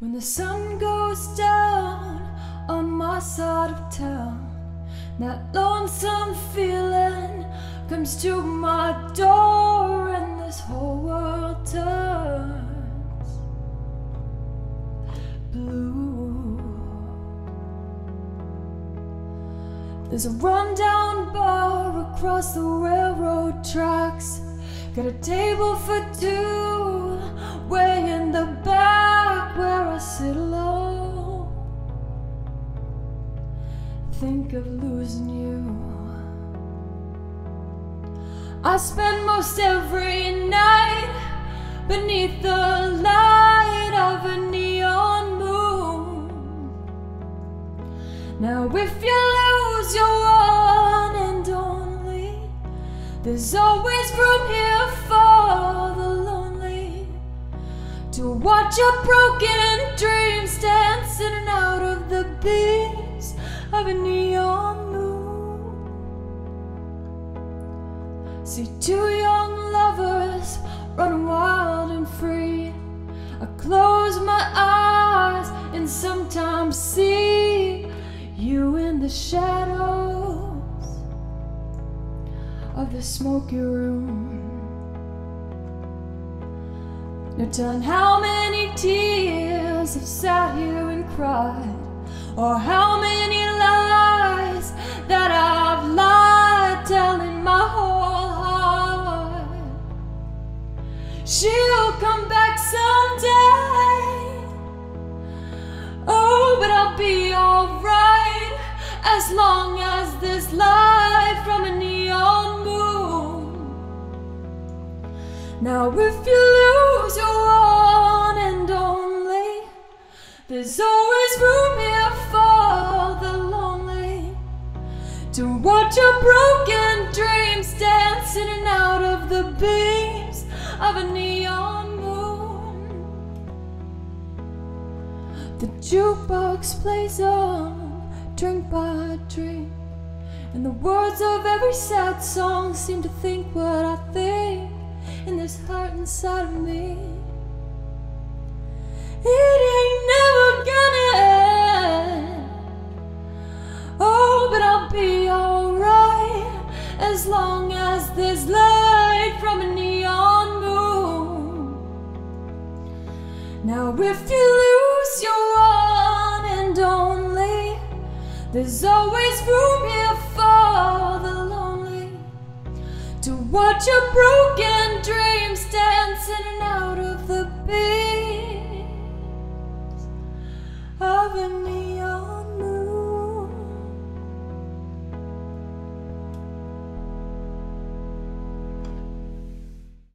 When the sun goes down on my side of town, that lonesome feeling comes to my door, and this whole world turns blue. There's a rundown bar across the railroad tracks. Got a table for two, way in the back Think of losing you. I spend most every night beneath the light of a neon moon. Now, if you lose your one and only, there's always room here for the lonely to watch your broken dreams dance in and out of the beams of a neon moon. See two young lovers running wild and free. I close my eyes and sometimes see you in the shadows of the smoky room. No telling how many tears I've sat here and cried, or how many She'll come back someday. Oh, but I'll be alright as long as this light from a neon moon. Now, if you lose your one and only, there's always room here for the lonely to watch your broken dreams dance in and out of the beams of a neon moon. The jukebox plays on drink by drink, and the words of every sad song seem to think what I think in this heart inside of me. It ain't never gonna end. Oh, but I'll be alright as long as there's light Now, if you lose your one and only, there's always room here for the lonely to watch your broken dreams dance in and out of the beams of a neon.